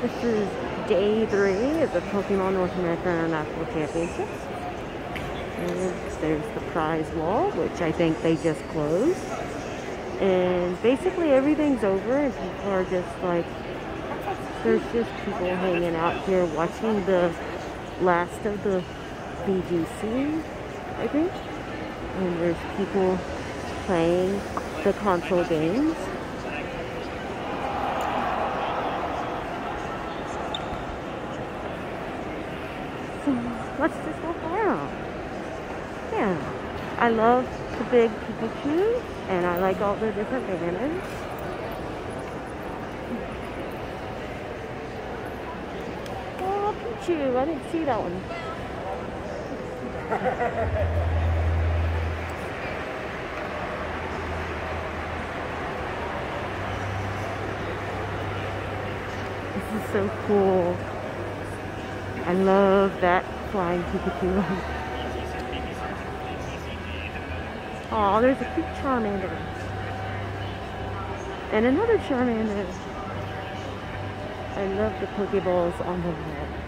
This is day three of the Pokemon North America National Championships. And there's the prize wall, which I think they just closed. And basically everything's over and people are just like, there's just people hanging out here watching the last of the VGC, I think. And there's people playing the console games. let's just walk around. Yeah. I love the big Pikachu and I like all the different bananas. Oh, Pikachu, I didn't see that one. this is so cool. I love that flying Pikachu. Oh, there's a cute Charmander. And another Charmander. I love the Pokeballs on the wall.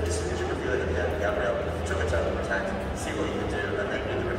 huge. And then as soon as you can feel it at the end, Gabrielle took a turn and protect, see what you can do, and then in the